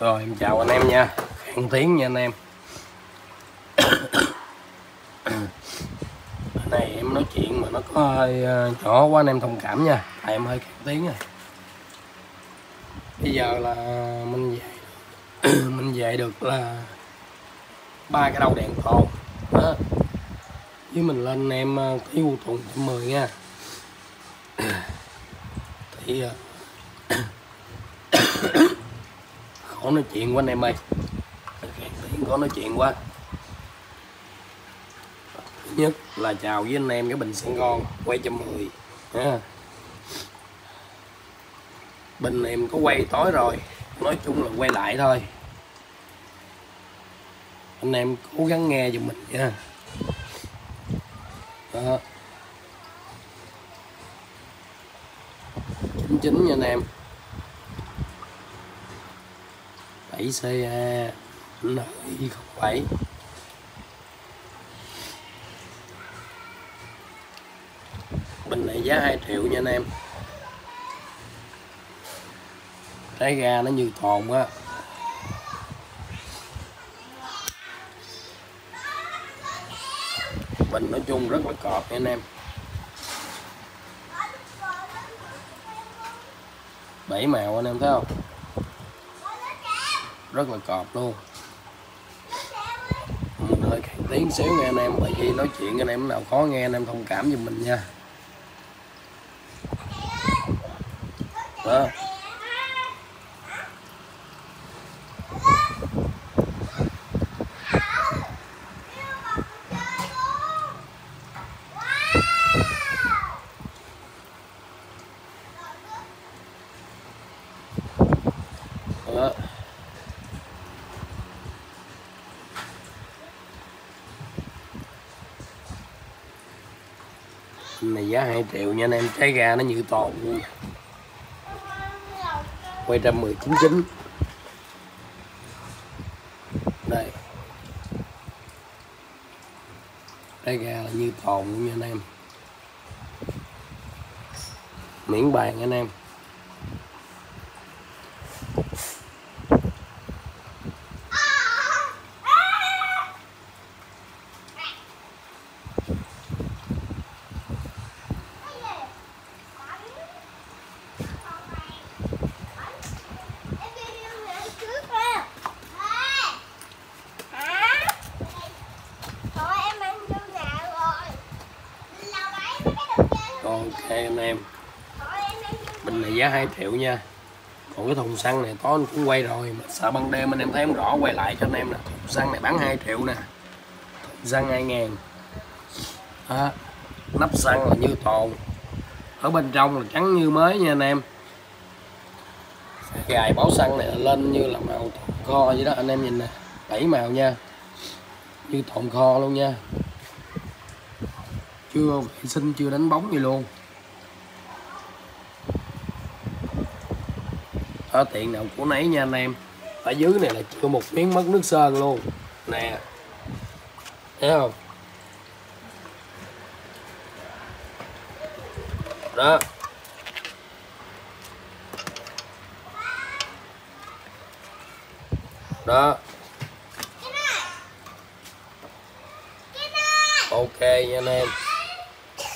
Rồi em chào anh em nha. Khang tiếng nha anh em. Này em nói chuyện mà nó có hơi ờ, nhỏ quá anh em thông cảm nha. Tại em hơi kẹt tiếng rồi Bây giờ là mình về Mình về được là ba cái đầu đèn còn. Đó. Với mình lên em ờ, cái u tuần mười nha. Thì ờ, có nói chuyện quá anh em ơi. Có nói chuyện quá. Thứ nhất là chào với anh em cái bình Sài Gòn, quay cho mười. Ha. Bình em có quay tối rồi, nói chung là quay lại thôi. Anh em cố gắng nghe giùm mình nha. Đó. Chính chính nha anh em. 7 CA NI không bảy. Bình này giá 2 triệu nha anh em. Trái ga nó như thòn á. Bình nói chung rất là cọp nha anh em. Bảy màu anh em thấy không? Rất là cọp luôn. Mình hơi khàn tiếng xíu nghe anh em tại vì nói chuyện anh em nào khó nghe anh em thông cảm giùm mình nha. Đó. Này giá 2 triệu nha anh em, trái gà nó như toàn luôn quay trăm mười chín chín. Đây. Trái gà là như tồn luôn nha anh em. Miễn bàn anh em. Hai anh em. Bình này giá 2 triệu nha. Còn cái thùng xăng này tối anh cũng quay rồi mà sợ ban đêm anh em thấy không rõ quay lại cho anh em nè. Thùng xăng này bán 2 triệu nè. Thùng xăng 2 ngàn. À, nắp xăng là như tồn. Ở bên trong là trắng như mới nha anh em. Gài báo xăng này lên như là màu tồn kho vậy đó anh em nhìn nè. Bảy màu nha. Như tồn kho luôn nha. Chưa vệ sinh chưa đánh bóng gì luôn. Ở tiện nào của nấy nha anh em. Ở dưới này là chưa một miếng mất nước sơn luôn. Nè. Thấy không? Đó. Đó. Ok nha anh em.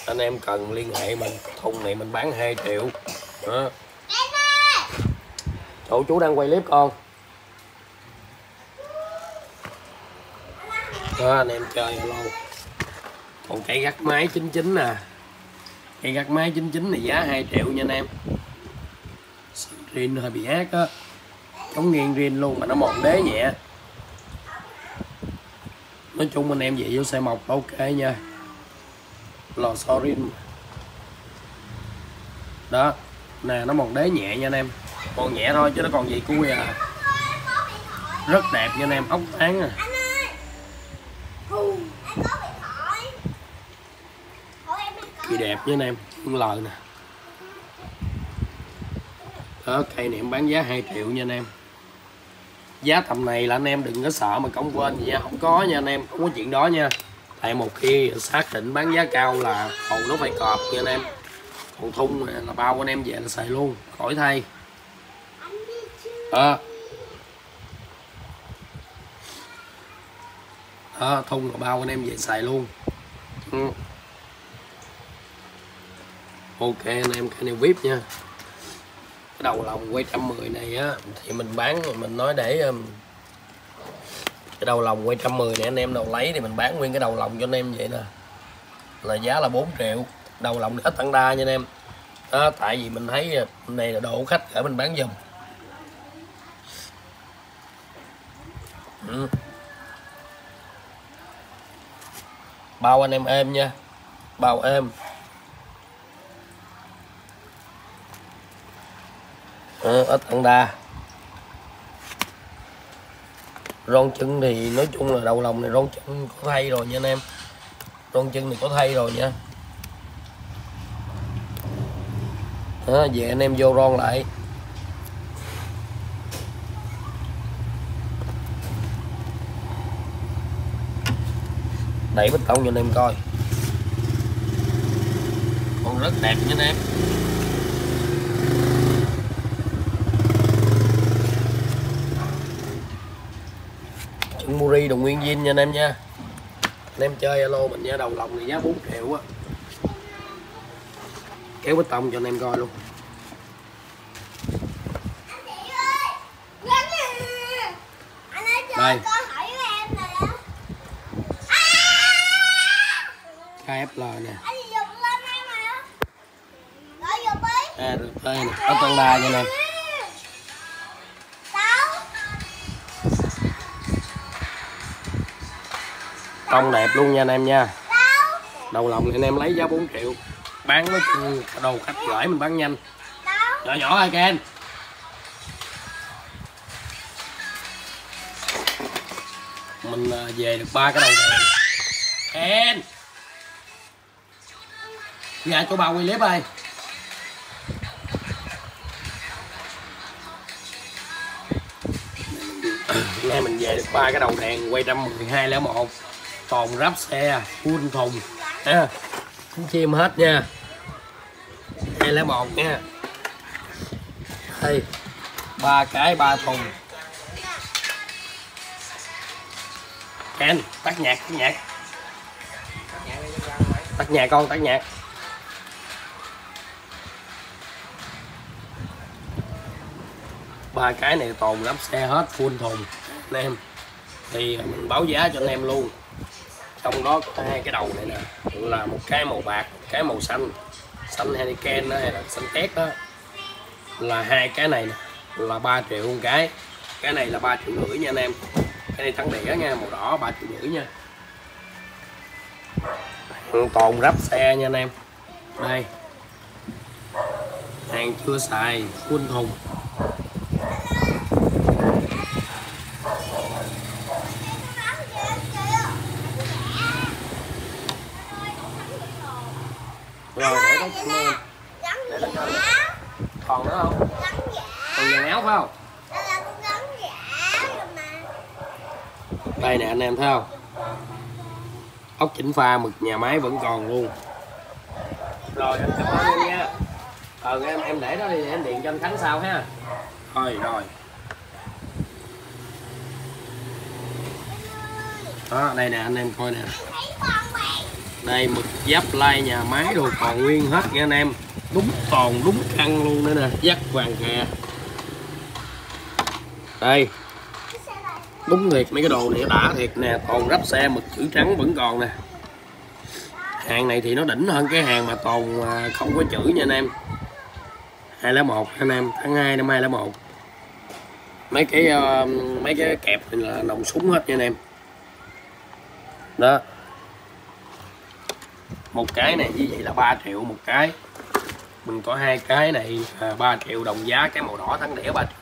Anh em cần liên hệ mình, thùng này mình bán 2 triệu. Đó. Ủa chú đang quay clip con. Đó, anh em chơi luôn còn cây gắt máy 99 nè à. cây gắt máy 99 này giá 2 triệu nha anh em. Rin hơi bị ác á. Chống nghiêng rin luôn mà nó mòn đế nhẹ. Nói chung anh em về vô xe mộc, ok nha. Lò xo rin. Đó, nè, nó mòn đế nhẹ nha anh em còn nhẹ thôi chứ nó còn gì cui à. Rất đẹp nha anh em ốc tán à. Kỳ đẹp nha anh em con lời nè. Đó cây này em bán giá 2 triệu nha anh em. Giá tầm này là anh em đừng có sợ mà công quên gì nha. Không có nha anh em không có chuyện đó nha. Tại một khi xác định bán giá cao là hầu nó phải cọp nha anh em. Còn thun là bao anh em về là xài luôn khỏi thay đó. Đó là bao anh em về xài luôn. Ừ. ok anh em cái này vip nha. Cái đầu lòng quay trăm mười này á thì mình bán mình nói để um, cái đầu lòng quay trăm mười này anh em nào lấy thì mình bán nguyên cái đầu lòng cho anh em vậy nè. Là giá là 4 triệu. Đầu lòng hết tặng đa nha anh em. Đó, tại vì mình thấy uh, này là đồ khách ở mình bán dùm được. Bao anh em êm nha. Bao êm. Ừ, ít ăn đa. Ron chân thì nói chung là đầu lòng này ron chân có thay rồi nha anh em. Ron chân thì có thay rồi nha. Ờ, Đó, về anh em vô ron lại. Đẩy bê tông cho anh em coi. Còn rất đẹp nha anh em. Chân muri đồng nguyên zin nha anh em nha. Anh em chơi alo mình nha đầu lòng thì giá 4 triệu á. Kéo bê tông cho anh em coi luôn. Đây KFL nè. ARP nè. Có tăng đa nha anh em tông đẹp luôn nha anh em nha. Đầu lòng này anh em lấy giá 4 triệu. Bán với đầu khách gửi mình bán nhanh. Nhỏ nhỏ ai Ken mình à, về được ba cái đầu đèn Ken dạ cho bà quay clip ơi nay mình về được ba cái đầu đèn quay trăm mười hai lẻ một. Toàn ráp xe full thùng. À, chim hết nha. Hai lẻ một nha. Đây ba cái ba thùng. Ken tắt nhạc tắt nhạc. Tắt nhạc con tắt nhạc. Ba cái này toàn lắp xe hết, full thùng. Anh em, thì mình báo giá cho anh em luôn. Trong đó có hai cái đầu này nè là một cái màu bạc, một cái màu xanh. Xanh Heineken đó, hay là xanh tét đó. Là hai cái này nè, là 3 triệu một cái cái này là ba triệu rưỡi nha anh em. Cái này thắng đĩa nha, màu đỏ ba triệu rưỡi nha. Toàn ráp xe nha anh em. Đây. Hàng chưa xài, full thùng rồi để đó cho em để đó cho em còn nữa không áo phải không? Đây nè anh em thấy không? Ốc chỉnh pha mực nhà máy vẫn còn luôn. Rồi anh cảm ơn em nha. Ờ em em để đó đi em điện cho anh khánh sau ha. Rồi rồi. Đó đây nè anh em coi nè. Đây mực giáp lai nhà máy đồ còn nguyên hết nha anh em. Đúng toàn đúng căng luôn nữa nè. Dắt vàng kè đây đúng thiệt mấy cái đồ này đã thiệt nè. Còn rắp xe mực chữ trắng vẫn còn nè. Hàng này thì nó đỉnh hơn cái hàng mà toàn à, không có chữ nha anh em. Hai lá một anh em tháng 2 năm hai lá một. Mấy cái uh, mấy cái kẹp thì là nòng súng hết nha anh em. Đó. Một cái này như vậy là 3 triệu một cái. Mình có hai cái này à, 3 triệu đồng giá cái màu đỏ thắng đĩa 3 triệu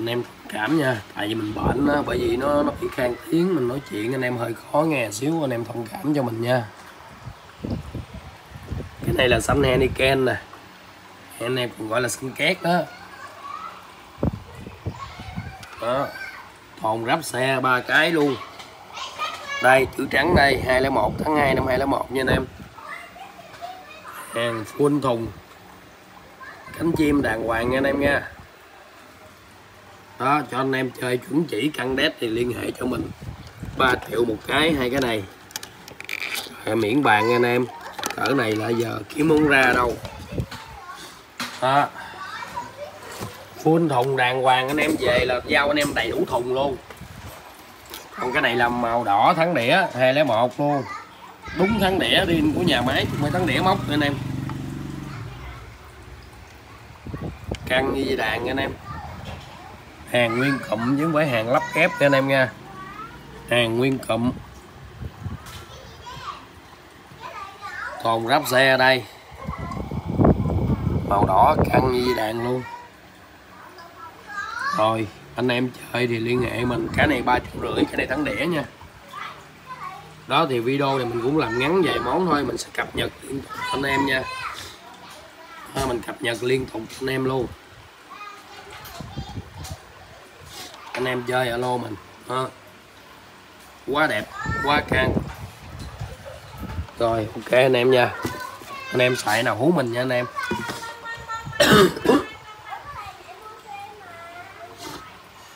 anh em cảm nha. Tại vì mình bệnh á, bởi vì nó nó bị khang tiếng, mình nói chuyện, anh em hơi khó nghe xíu, anh em thông cảm cho mình nha. Cái này là xanh Heineken nè. Anh em còn gọi là xanh két đó. Đó. Toàn ráp xe ba cái luôn. Đây, chữ trắng đây 201 tháng 2 năm 201 nha anh em. Hàng full thùng. Cánh chim đàng hoàng nha anh em nha đó cho anh em chơi chuẩn chỉ căn đét thì liên hệ cho mình. 3 triệu một cái hai cái này. Rồi, miễn bàn nha anh em. Cỡ này là giờ kiếm muốn ra đâu. Đó. Full thùng đàng hoàng anh em về là giao anh em đầy đủ thùng luôn. Còn cái này là màu đỏ thắng đĩa 201 luôn. Đúng thắng đĩa đi của nhà máy mới thắng đĩa móc anh em. Căng như dây đàn nha anh em hàng nguyên cụm chứ không phải hàng lắp kép nha anh em nha. Hàng nguyên cụm. Còn ráp xe ở đây. Màu đỏ căng như dây đàn luôn. Rồi anh em chơi thì liên hệ mình. Cái này ba triệu rưỡi cái này thắng đẻ nha. Đó thì video này mình cũng làm ngắn vài món thôi. Mình sẽ cập nhật liên tục anh em nha. À, mình cập nhật liên tục anh em luôn. Anh em chơi alo mình. Đó. quá đẹp, quá can rồi, ok anh em nha. Anh em xài nào hú mình nha anh em.